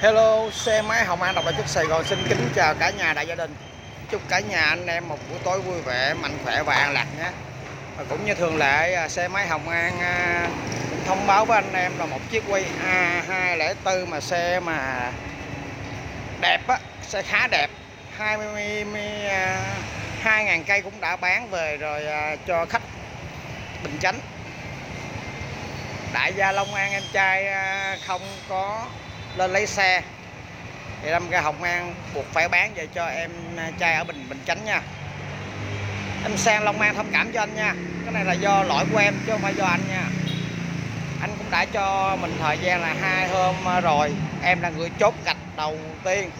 Hello, xe máy Hồng An độc là chút Sài Gòn. Xin kính chào cả nhà đại gia đình. Chúc cả nhà anh em một buổi tối vui vẻ, mạnh khỏe và an lạc nhé. Và Cũng như thường lệ, à, xe máy Hồng An à, thông báo với anh em là một chiếc quay A204 mà xe mà đẹp á, xe khá đẹp. 20 2.000 à, cây cũng đã bán về rồi cho khách Bình Chánh. Đại gia Long An em trai không có lên lấy xe. Thì đâm ra Hồng An buộc phải bán về cho em à, trai ở Bình Bình Chánh nha. Em sang Long An thông cảm cho anh nha. Cái này là do lỗi của em chứ không phải do anh nha. Anh cũng đã cho mình thời gian là hai hôm à, rồi. Em là người chốt gạch đầu tiên.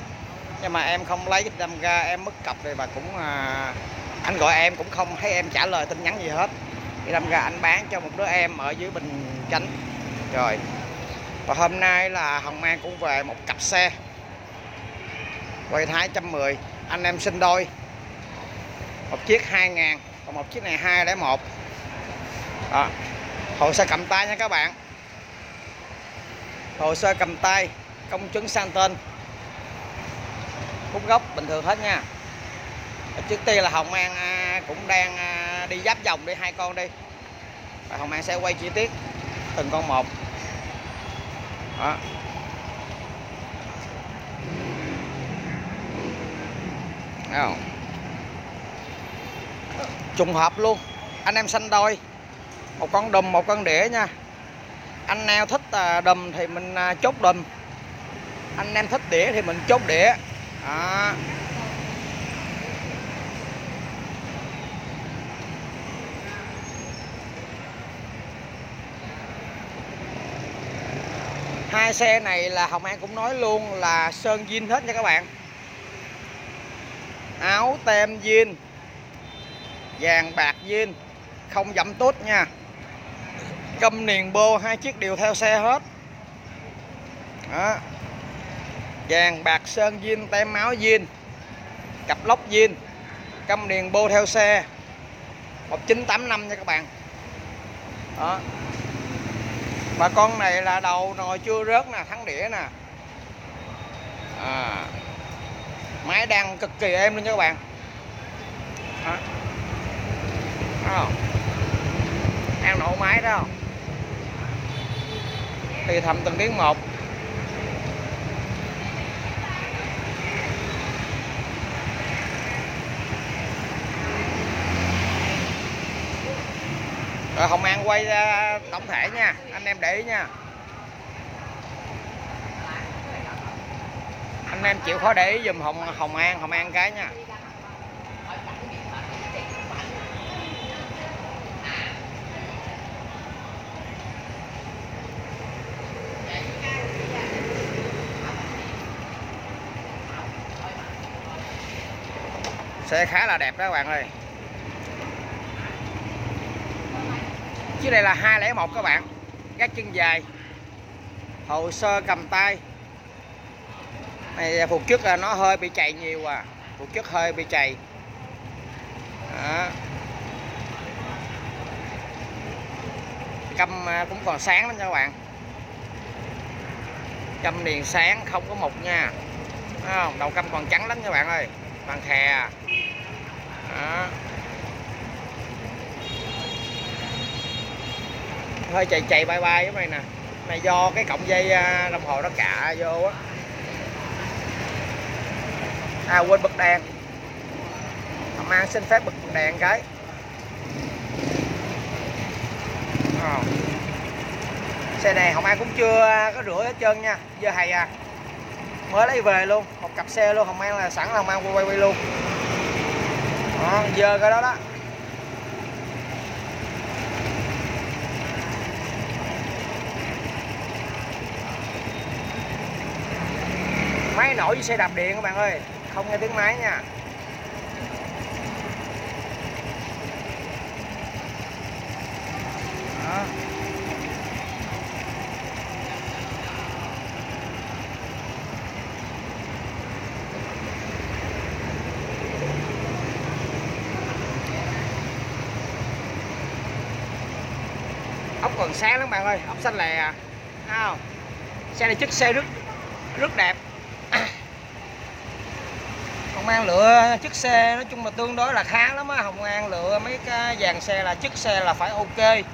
Nhưng mà em không lấy đâm ra em mất cọc rồi và cũng à, anh gọi em cũng không thấy em trả lời tin nhắn gì hết. Thì đâm ra anh bán cho một đứa em ở dưới Bình Chánh. Rồi và hôm nay là Hồng An cũng về một cặp xe. Quay thái 110 anh em sinh đôi. Một chiếc 2000 còn một chiếc này 201 đó. hồ sơ cầm tay nha các bạn. Hồ sơ cầm tay, công chứng sang tên. Hút gốc bình thường hết nha. Trước tiên là Hồng An à, cũng đang à, đi giáp vòng đi, hai con đi. Và Hồng An sẽ quay chi tiết từng con một đó. không? trùng hợp luôn anh em xanh đôi một con đùm, một con đĩa nha anh nào thích à, đùm thì mình à, chốt đùm anh em thích đĩa thì mình chốt đĩa đó. Hai xe này là Hồng An cũng nói luôn là sơn zin hết nha các bạn. Áo tem zin, vàng bạc zin, không dẫm tốt nha. Câm niền bô, hai chiếc đều theo xe hết. Đó. vàng bạc sơn zin, tem máu zin, cặp lốc zin câm niền bô theo xe. 1985 nha các bạn. Đó mà con này là đầu nồi chưa rớt nè thắng đĩa nè. À, máy đang cực kỳ êm luôn nha các bạn. À. Đó. ăn nổ máy đó. Thì thầm từng tiếng một. Rồi, Hồng An quay tổng thể nha. Anh em để ý nha. Anh em chịu khó để ý dùm Hồng Hồng An Hồng An cái nha. Xe khá là đẹp đó các bạn ơi. Chiếc này là 201 các bạn. Các chân dài. Hồ sơ cầm tay. Này, phục trước là nó hơi bị chạy nhiều à. Phục trước hơi bị chạy. Đó. căm à, cũng còn sáng lắm nha các bạn. Căm điền sáng, không có mục nha. Không? đầu căm còn trắng lắm nha các bạn ơi. Bằng khè à. đó. Hơi chạy chạy bay bay giống này nè. Này do cái cọng dây à, đồng hồ nó cạ vô á. À quên bật đèn. Mang xin phép bật đèn cái. À. xe này Hồng An cũng chưa có rửa hết trơn nha. Giờ hay à. Mới lấy về luôn. Một cặp xe luôn. Hồng An là sẵn là Hồng An quay quay luôn. À, giờ cái đó đó. Máy nổi với xe đạp điện các bạn ơi. Không nghe tiếng máy nha. Đó. ốc còn sáng lắm bạn ơi, ốc xanh lè à. Không? Xe này chất xe rất rất đẹp. Hồng An lựa chiếc xe, nói chung là tương đối là khá lắm á. Hồng An lựa mấy cái dàn xe là chiếc xe là phải ok.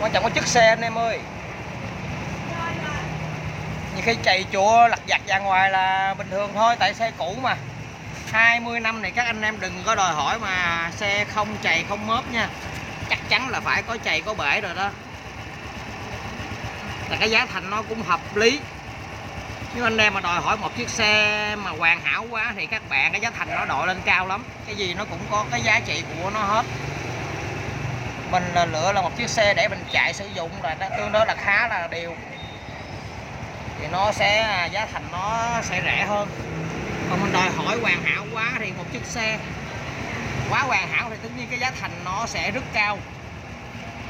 Quan trọng có chiếc xe anh em ơi. Nhiều khi chạy chùa lặt vặt ra ngoài là bình thường thôi, tại xe cũ mà. 20 năm này các anh em đừng có đòi hỏi mà xe không chạy không mớp nha. Chắc chắn là phải có chạy có bể rồi đó. Là cái giá thành nó cũng hợp lý nếu anh em mà đòi hỏi một chiếc xe mà hoàn hảo quá thì các bạn cái giá thành nó đội lên cao lắm. Cái gì nó cũng có cái giá trị của nó hết. Mình là lựa là một chiếc xe để mình chạy sử dụng là nó tương đối là khá là đều. Thì nó sẽ giá thành nó sẽ rẻ hơn. Còn mình đòi hỏi hoàn hảo quá thì một chiếc xe quá hoàn hảo thì tất nhiên cái giá thành nó sẽ rất cao.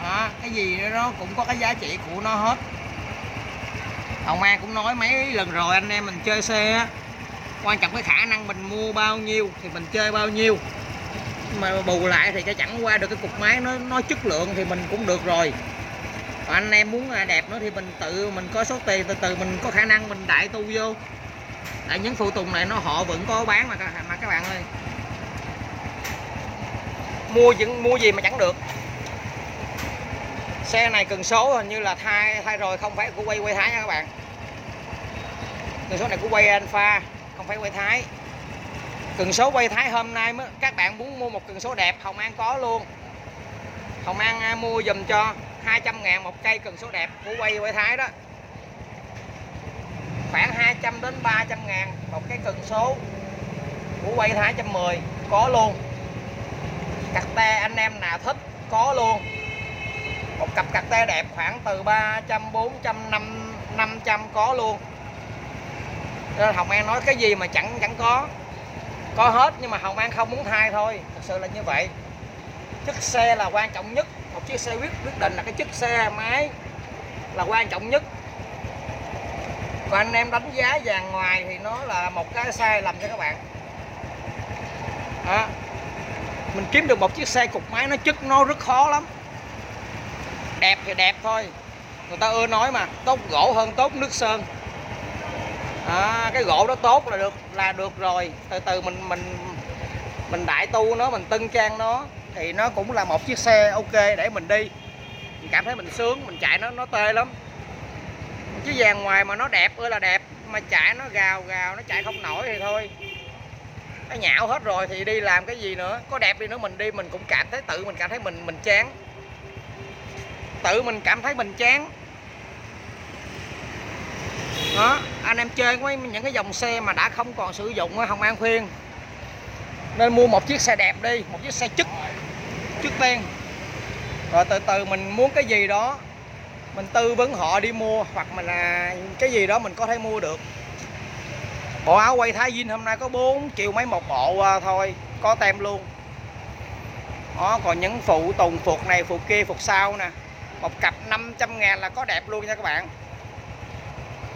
À, cái gì nó cũng có cái giá trị của nó hết. Hồng An cũng nói mấy lần rồi, anh em mình chơi xe quan trọng cái khả năng mình mua bao nhiêu thì mình chơi bao nhiêu. Mà bù lại thì cái chẳng qua được cái cục máy nó nó chất lượng thì mình cũng được rồi. Và anh em muốn à, đẹp nữa thì mình tự, mình có số tiền, từ từ mình có khả năng mình đại tu vô. Tại những phụ tùng này nó họ vẫn có bán mà mà các bạn ơi. Mua những, mua gì mà chẳng được xe này cần số hình như là thay thay rồi, không phải của quay quay thái nha các bạn. Cần số này của quay alpha, không phải quay thái. Cần số quay thái hôm nay mới, các bạn muốn mua một cần số đẹp, hồng an có luôn. Hồng an à, mua dùm cho 200 ngàn một cây cần số đẹp của quay quay thái đó. Khoảng 200 đến 300 ngàn một cái cần số của quay thái 110 có luôn. Cặt te anh em nào thích, có luôn một cặp cặt te đẹp khoảng từ 300 400 5 500 có luôn. Nên Hồng An nói cái gì mà chẳng chẳng có. Có hết nhưng mà Hồng An không muốn thay thôi. Thật sự là như vậy. Chiếc xe là quan trọng nhất. Một chiếc xe quyết quyết định là cái chiếc xe máy là quan trọng nhất. Còn anh em đánh giá vàng ngoài thì nó là một cái sai lầm cho các bạn. Đó. mình kiếm được một chiếc xe cục máy, nó chất nó rất khó lắm đẹp thì đẹp thôi. Người ta ưa nói mà tốt gỗ hơn tốt nước sơn. À, cái gỗ đó tốt là được là được rồi. Từ từ mình mình mình đại tu nó mình tân trang nó thì nó cũng là một chiếc xe ok để mình đi. Mình cảm thấy mình sướng mình chạy nó nó tê lắm. Chứ vàng ngoài mà nó đẹp ơi là đẹp mà chạy nó gào gào nó chạy không nổi thì thôi. Nó nhạo hết rồi thì đi làm cái gì nữa. Có đẹp đi nữa mình đi mình cũng cảm thấy tự mình cảm thấy mình mình chán tự mình cảm thấy mình chán. Đó, anh em chơi với những cái dòng xe mà đã không còn sử dụng ở Hồng An khuyên. Nên mua một chiếc xe đẹp đi, một chiếc xe chất chất tiên rồi từ từ mình muốn cái gì đó, mình tư vấn họ đi mua, hoặc mình là cái gì đó mình có thể mua được. Bộ áo quay Thái Vinh hôm nay có 4 triệu mấy một bộ à, thôi, có tem luôn. Đó, còn những phụ tùng, phục này phụ kia, phục sau nè một cặp 500 ngàn là có đẹp luôn nha các bạn.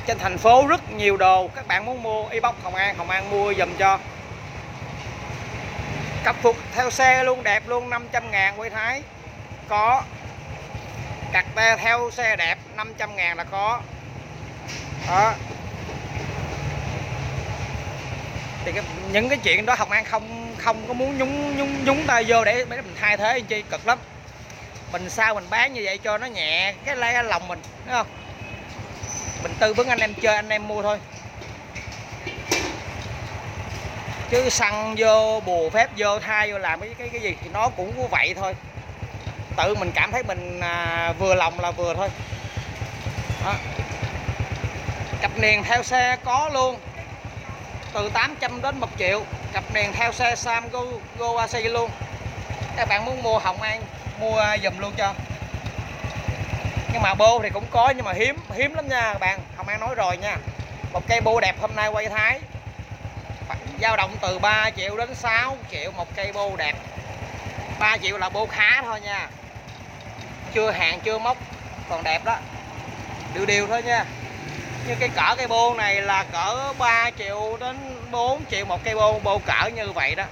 Trên thành phố rất nhiều đồ các bạn muốn mua inbox Hồng An Hồng An mua dùm cho. Cặp phục theo xe luôn đẹp luôn 500 ngàn quay Thái. Có. Cặp te theo xe đẹp 500 ngàn là có. Đó. Thì cái, những cái chuyện đó Hồng An không không có muốn nhúng nhúng nhúng tay vô để mấy mình thay thế anh chi cực lắm mình sao mình bán như vậy cho nó nhẹ cái lấy lòng mình đúng không? Mình tư vấn anh em chơi anh em mua thôi. Chứ xăng vô bù phép vô thay vô làm cái cái cái gì thì nó cũng có vậy thôi. Tự mình cảm thấy mình à, vừa lòng là vừa thôi. Đó. cặp niền theo xe có luôn. Từ 800 đến 1 triệu cặp niền theo xe Sam Go, Go AC luôn. Các bạn muốn mua Hồng An mua à, dùm luôn cho. Nhưng mà bô thì cũng có, nhưng mà hiếm hiếm lắm nha các bạn. Không ai nói rồi nha. Một cây bô đẹp hôm nay quay Thái. Dao động từ 3 triệu đến 6 triệu một cây bô đẹp. 3 triệu là bô khá thôi nha. Chưa hàng, chưa móc, còn đẹp đó. Điều điều thôi nha. Như cái cỡ cây bô này là cỡ 3 triệu đến 4 triệu một cây bô bô cỡ như vậy đó.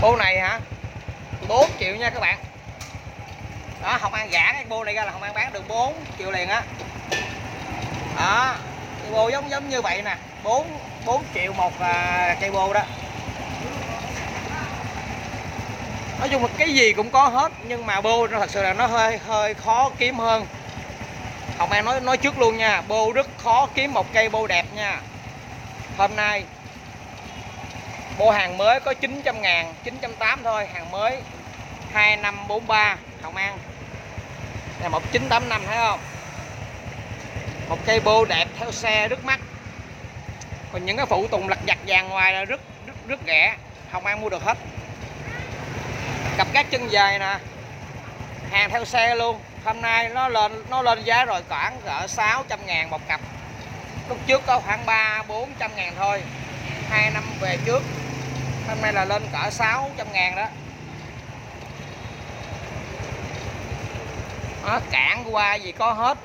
Bô này hả? 4 triệu nha các bạn. Đó không ăn giả cái bô này ra là không ăn bán được 4 triệu liền á. Đó cái bô giống giống như vậy nè 4 4 triệu một à, cây bô đó. Nói chung là cái gì cũng có hết nhưng mà bô nó thật sự là nó hơi hơi khó kiếm hơn. Hồng An nói nói trước luôn nha bô rất khó kiếm một cây bô đẹp nha. Hôm nay bô hàng mới có 900 ngàn 980 thôi, hàng mới 2543 Hồng An. Là 1985 thấy không? Một cây bô đẹp theo xe rất mắc còn những cái phụ tùng lặt vặt vàng ngoài là rất rất rất rẻ. Hồng An mua được hết. Cặp gác chân dài nè. Hàng theo xe luôn. Hôm nay nó lên nó lên giá rồi, khoảng cỡ 600 ngàn một cặp. Lúc trước có khoảng 3 400 ngàn thôi. 2 năm về trước hôm nay là lên cỡ 600 ngàn đó. Đó, cản qua gì có hết.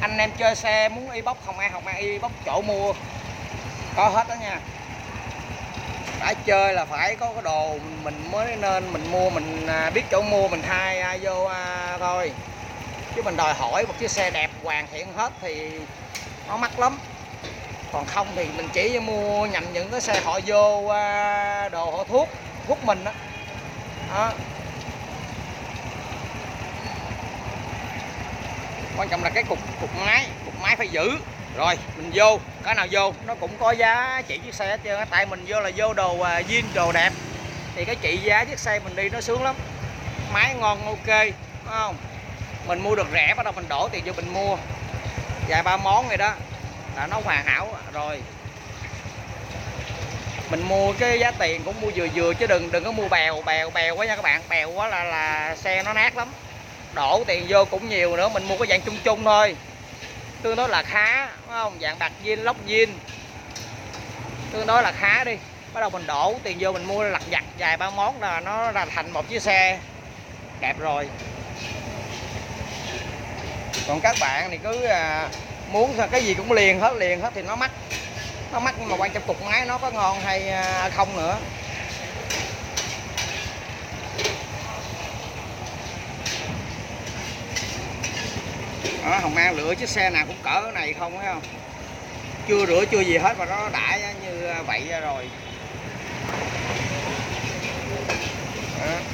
Anh em chơi xe muốn y bóc không ai học ai y bóc chỗ mua. Có hết đó nha. Phải chơi là phải có cái đồ mình mới nên mình mua mình à, biết chỗ mua mình thay à, vô à, thôi. Chứ mình đòi hỏi một chiếc xe đẹp hoàn thiện hết thì nó mắc lắm còn không thì mình chỉ mua nhầm những cái xe họ vô à, đồ họ thuốc thuốc mình đó, đó. quan trọng là cái cục cục máy cục máy phải giữ. Rồi mình vô cái nào vô nó cũng có giá trị chiếc xe hết trơn tại mình vô là vô đồ à, uh, zin đồ đẹp. Thì cái trị giá chiếc xe mình đi nó sướng lắm. Máy ngon ok đúng không? Mình mua được rẻ bắt đầu mình đổ tiền vô mình mua. Vài ba món rồi đó là nó hoàn hảo rồi. Mình mua cái giá tiền cũng mua vừa vừa chứ đừng đừng có mua bèo bèo bèo quá nha các bạn. Bèo quá là là xe nó nát lắm. Đổ tiền vô cũng nhiều nữa, mình mua cái dạng chung chung thôi. Tương đối là khá đúng không? Dạng bạc zin lóc zin. Tương đối là khá đi. Bắt đầu mình đổ tiền vô mình mua lặt vặt vài ba món là nó là thành một chiếc xe. Đẹp rồi còn các bạn thì cứ à, muốn cái gì cũng liền hết liền hết thì nó mắc. Nó mắc nhưng mà quan trọng cục máy nó có ngon hay à, không nữa. Đó, Hồng An lựa chiếc xe nào cũng cỡ này không thấy không? Chưa rửa chưa gì hết mà nó đã như à, vậy rồi. Đó.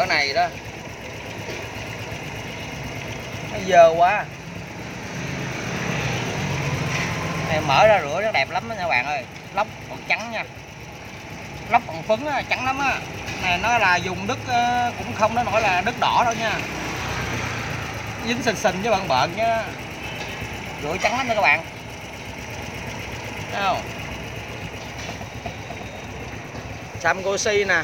Cỡ này đó. Nó dơ quá. Này mở ra rửa nó đẹp lắm đó nha bạn ơi. Lóc còn trắng nha. Lóc còn phấn á, trắng lắm á. Này nó là dùng đất ờ, cũng không nó nổi là đất đỏ đâu nha. Dính sình sình với bạn bợn nhá. Rửa trắng lắm nha các bạn. Thấy không? Sam Gosi nè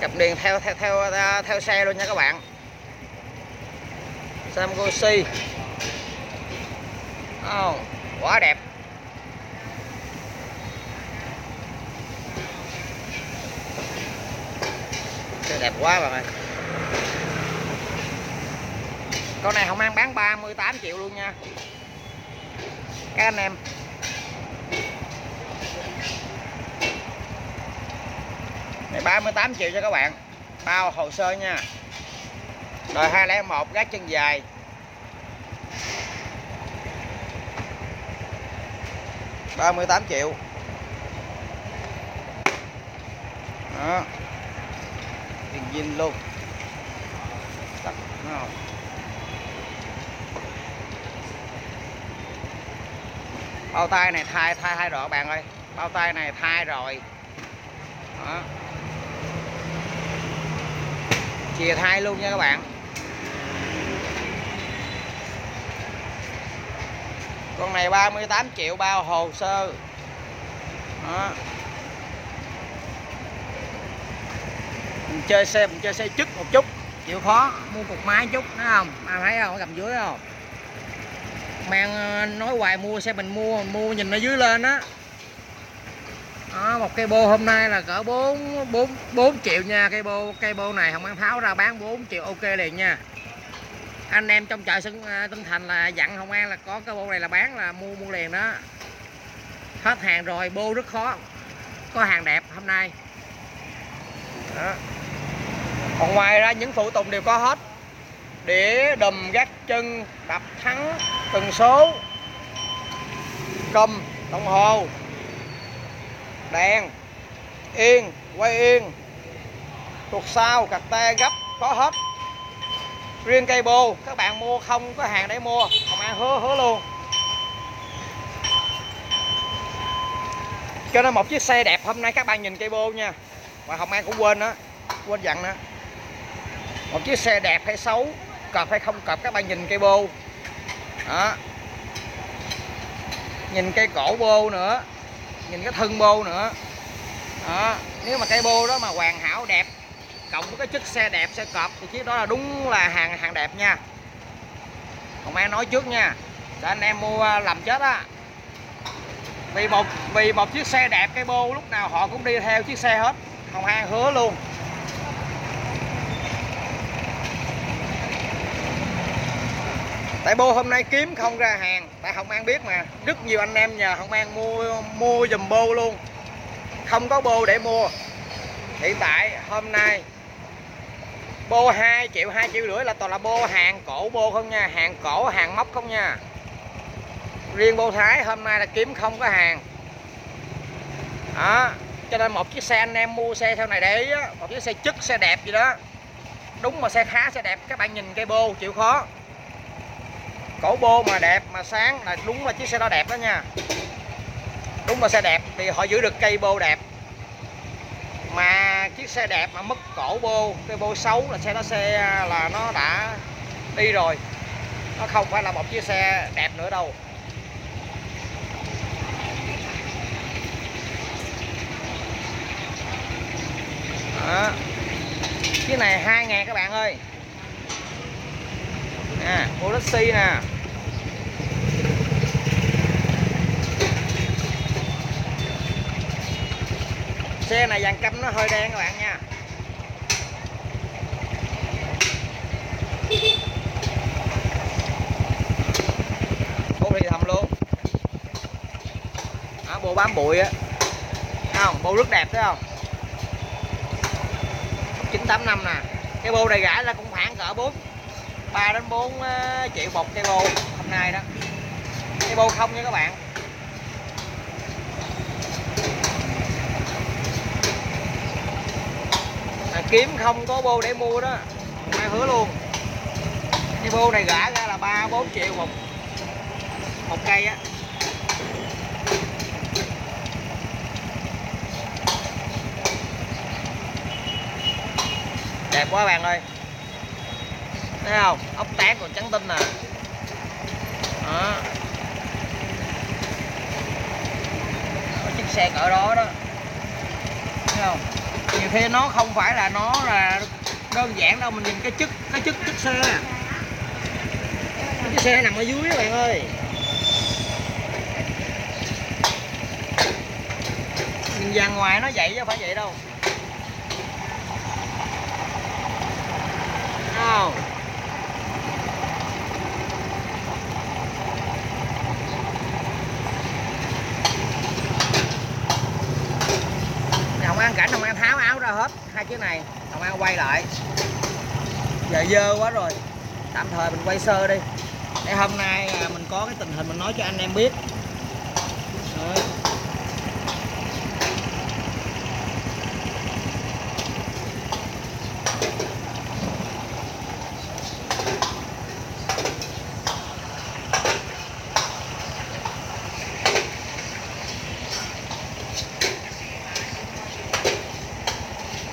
cặp điện theo theo theo à, theo xe luôn nha các bạn. Samgosi oh, quá đẹp. Đẹp quá bạn ơi con này không ăn bán 38 triệu luôn nha. Các anh em. 38 triệu cho các bạn. Bao hồ sơ nha. Rồi 201 gác chân dài. Ba mươi tám triệu. Đó. Tiền zin luôn. Đặt, bao tay này thay thay thay rồi các bạn ơi. Bao tay này thay rồi. Đó chìa thay luôn nha các bạn. Con này 38 triệu bao hồ sơ. Đó. mình chơi xe mình chơi xe chức một chút. Chịu khó mua cục máy chút thấy không? À, thấy không? Cầm dưới không? Mang ờ, nói hoài mua xe mình mua mua nhìn nó dưới lên á đó, một cây bô hôm nay là cỡ 4 4 4 triệu nha cây bô cây bô này không ăn tháo ra bán 4 triệu ok liền nha. Anh em trong chợ sơn à, Tân Thành là dặn Hồng An là có cái bô này là bán là mua mua liền đó. Hết hàng rồi bô rất khó có hàng đẹp hôm nay. Đó. còn ngoài ra những phụ tùng đều có hết. Đĩa đùm gác chân đập thắng từng số cầm đồng hồ đèn yên, quay yên. Tuột sau cặt te, gấp, có hết. Riêng cây bô các bạn mua không, có hàng để mua. Không ai hứa hứa luôn. Cho nên một chiếc xe đẹp hôm nay các bạn nhìn cây bô nha. Và Hồng An cũng quên đó quên dặn đó một chiếc xe đẹp hay xấu, cọp hay không cọp, các bạn nhìn cây bô đó. Nhìn cây cổ bô nữa nhìn cái thân bô nữa. Đó, nếu mà cây bô đó mà hoàn hảo, đẹp, cộng với cái chất xe đẹp, xe cọp thì chiếc đó là đúng là hàng hàng đẹp nha. Hồng An nói trước nha, để anh em mua à, làm chết á. Vì một vì một chiếc xe đẹp, cây bô lúc nào họ cũng đi theo chiếc xe hết. Hồng An hứa luôn. Tại bô hôm nay kiếm không ra hàng tại Hồng An biết mà. Rất nhiều anh em nhờ Hồng An mua mua dùm bô luôn. Không có bô để mua. Hiện tại hôm nay bô 2 triệu 2 triệu rưỡi là toàn là bô hàng cổ bô không nha hàng cổ hàng móc không nha. Riêng bô Thái hôm nay là kiếm không có hàng. Đó cho nên một chiếc xe anh em mua xe sau này để ý á, một chiếc xe chất xe đẹp gì đó. Đúng mà xe khá xe đẹp các bạn nhìn cây bô chịu khó cổ bô mà đẹp, mà sáng là đúng là chiếc xe đó đẹp đó nha. Đúng là xe đẹp thì họ giữ được cây bô đẹp. Mà chiếc xe đẹp mà mất cổ bô, cây bô xấu là xe đó xe à, là nó đã đi rồi. Nó không phải là một chiếc xe đẹp nữa đâu. Đó. chiếc này hai ngàn các bạn ơi. À, nè Odyssey nè. Xe này dàn căm nó hơi đen các bạn nha. Bố thì thầm luôn. Đó, bộ bám bụi á. Không? Bộ rất đẹp thấy không? 985 nè. Cái bô này gãi là cũng khoảng cỡ 4 3 đến 4 ờ, triệu một cây bô hôm nay đó. Cái bô không nha các bạn. Kiếm không có bô để mua đó. Mai hứa luôn. Cái bô này gã ra là 3 4 triệu một một cây á. Đẹp quá bạn ơi. Thấy không? Ốc tán còn trắng tinh nè đó. Có chiếc xe cỡ đó đó. Thấy không? Nhiều khi nó không phải là nó là đơn giản đâu, mình nhìn cái chức cái chức chức xe cái xe nằm ở dưới các bạn ơi. Nhìn dàn ngoài nó vậy chứ không phải vậy đâu. Không Hồng An cảnh Hồng An tháo áo ra hết hai chiếc này Hồng An quay lại. Giờ dơ quá rồi. Tạm thời mình quay sơ đi. Để hôm nay à, mình có cái tình hình mình nói cho anh em biết. Đấy.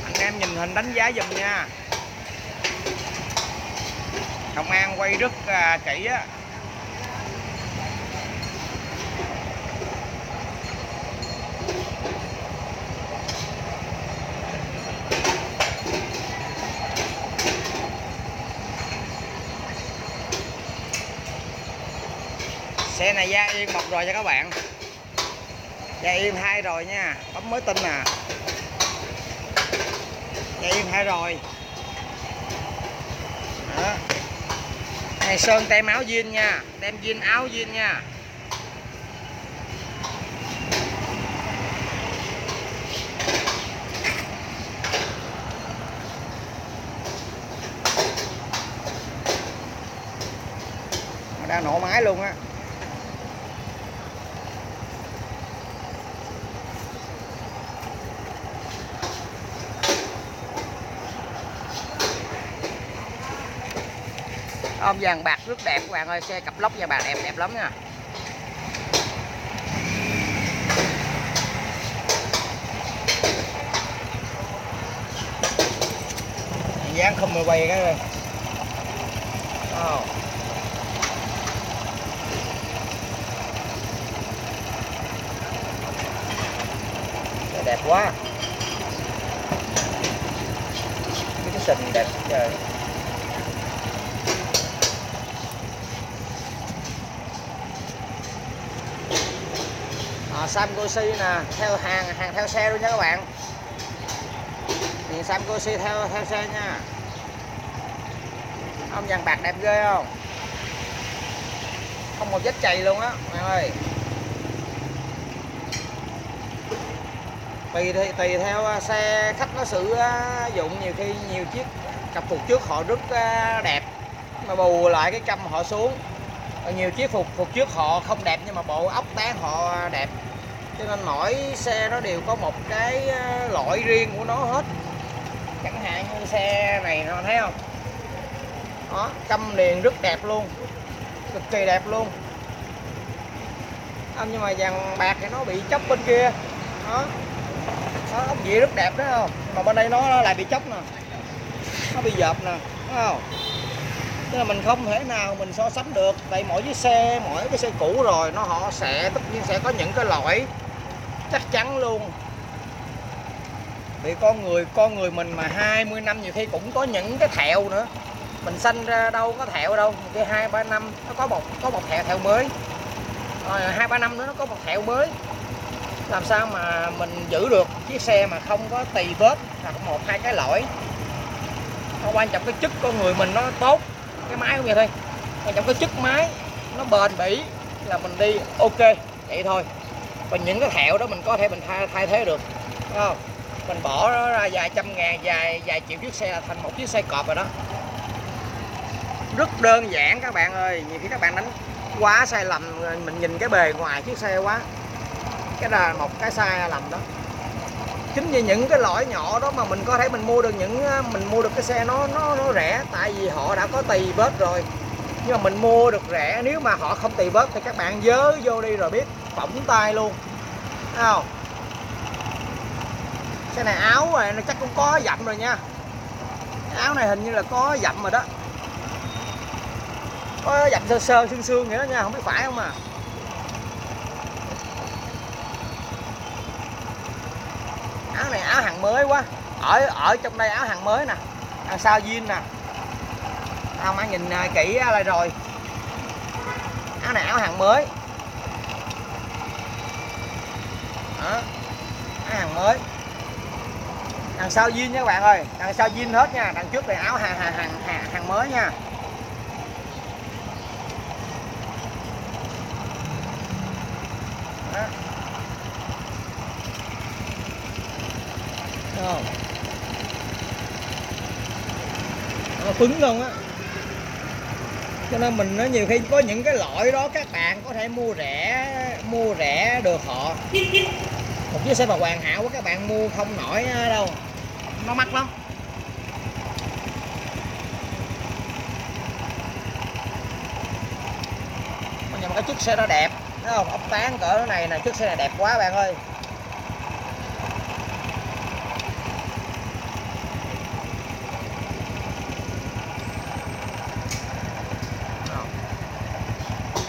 anh em nhìn hình đánh giá dùm nha. Công an quay rất à, kỹ á. Xe này da yên một rồi cho các bạn. Da yên hai rồi nha. Bấm mới tin nè vậy điện thoại rồi. Đó. này, sơn tem áo jean nha. Tem jean áo jean nha. Đang nổ máy luôn á. Ôm vàng bạc rất đẹp. Các bạn ơi xe cặp lốc vàng bạc đẹp đẹp lắm nha. Dán không mà quay cái oh. đẹp quá. Cái sình đẹp trời à, Sam Gosi nè theo hàng hàng theo xe luôn nha các bạn. Thì Sam Gosi theo theo xe nha. Ông vàng bạc đẹp ghê không? Không một vết chày luôn á bạn ơi. Tùy tùy theo à, xe khách nó sử à, dụng nhiều khi nhiều chiếc cặp phục trước họ rất à, đẹp mà bù lại cái câm họ xuống. Nhiều chiếc phục phục trước họ không đẹp nhưng mà bộ ốc tán họ đẹp cho nên mỗi xe nó đều có một cái ờ, loại riêng của nó hết. Chẳng hạn như xe này nó thấy không? Đó câm liền rất đẹp luôn cực kỳ đẹp luôn. Ờ, nhưng mà vàng bạc thì nó bị chóc bên kia. Đó. Đó, ốc dĩa rất đẹp đó không? Mà bên đây nó lại bị chóc nè. Nó bị dợp nè đúng không? Tức là mình không thể nào mình so sánh được. Tại mỗi chiếc xe mỗi cái xe cũ rồi nó họ sẽ tất nhiên sẽ có những cái loại chắc chắn luôn. Vì con người con người mình mà 20 năm nhiều khi cũng có những cái thẹo nữa. Mình sanh ra đâu có thẹo đâu cái hai ba năm nó có một có một thẹo thẹo mới. Rồi hai ba năm nữa nó có một thẹo mới. Làm sao mà mình giữ được chiếc xe mà không có tì vết hoặc một, hai cái lỗi? Nó quan trọng cái chức con người mình nó tốt, cái máy cũng vậy thôi. Quan trọng cái chức máy nó bền bỉ là mình đi, ok, vậy thôi và những cái thẹo đó mình có thể mình thay, thay thế được. Đúng không? Mình bỏ nó ra vài trăm ngàn vài vài triệu chiếc xe là thành một chiếc xe cọp rồi đó. Rất đơn giản các bạn ơi. Nhiều khi các bạn đánh quá sai lầm mình nhìn cái bề ngoài chiếc xe quá. Cái là một cái sai lầm đó. Chính vì những cái lỗi nhỏ đó mà mình có thể mình mua được những mình mua được cái xe nó nó nó rẻ. Tại vì họ đã có tì bớt rồi. Nhưng mà mình mua được rẻ. Nếu mà họ không tì bớt thì các bạn dớ vô đi rồi biết phỏng tay luôn. Thấy không? Xe này áo này nó chắc cũng có dặm rồi nha. Áo này hình như là có dặm rồi đó. Có dặm sơ sơ xương xương vậy đó nha, không biết phải không à. Áo này áo hàng mới quá. Ở ở trong đây áo hàng mới nè đằng sau jean nè. Tao mang nhìn à, kỹ lại rồi. Áo này áo hàng mới. Đó cái hàng mới. Đằng sau zin nha các bạn ơi. Đằng sau zin hết nha. Đằng trước này áo hàng hàng hàng hàng, hàng mới nha. Đó. không? Nó cứng luôn á. Cho nên mình nó nhiều khi có những cái loại đó các bạn có thể mua rẻ mua rẻ được họ một chiếc xe mà hoàn hảo quá, các bạn mua không nổi ờ, đâu. Nó mắc lắm. Nhưng mà cái chiếc xe nó đẹp, thấy không? Ốc tán cỡ này nè, chiếc xe này đẹp quá, bạn ơi.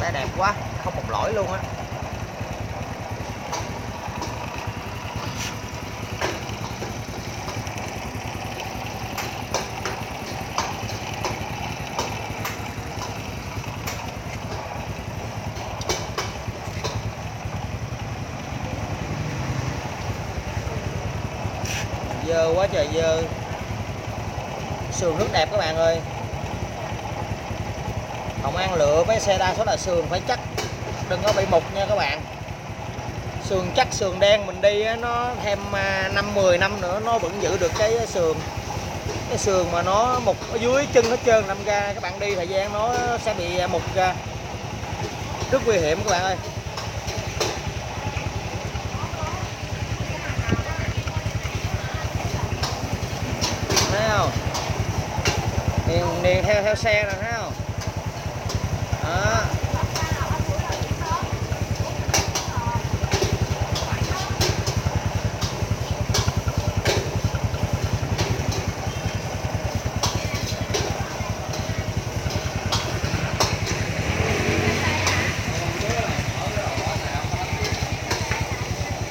Xe đẹp quá, không một lỗi luôn á. Dơ quá trời dơ. Sườn rất đẹp các bạn ơi. Không ăn lựa với xe đa số là sườn phải chắc, đừng có bị mục nha các bạn. Sườn chắc sườn đen mình đi nó thêm à, năm 10 năm nữa nó vẫn giữ được cái sườn. Cái sườn mà nó mục ở dưới chân nó trơn, năm ra các bạn đi thời gian nó sẽ bị à, mục ra. Rất nguy hiểm các bạn ơi thấy không điền, điền theo theo xe rồi ha không đó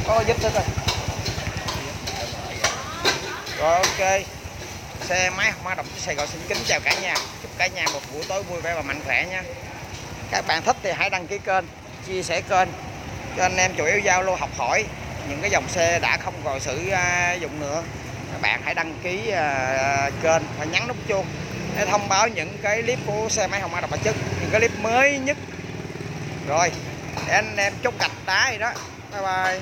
có giúp thích rồi rồi ok xe máy không hóa động Sài Gòn xin kính chào cả nhà. Chúc cả nhà một buổi tối vui vẻ và mạnh khỏe nha. Các bạn thích thì hãy đăng ký kênh, chia sẻ kênh. Cho anh em chủ yếu giao lưu học hỏi. Những cái dòng xe đã không còn sử à, dụng nữa. Các bạn hãy đăng ký à, kênh và nhấn nút chuông để thông báo những cái clip của xe máy hồng anh động bản chất. Những cái clip mới nhất. Rồi, để anh em chốt gạch đá gì đó. Bye bye.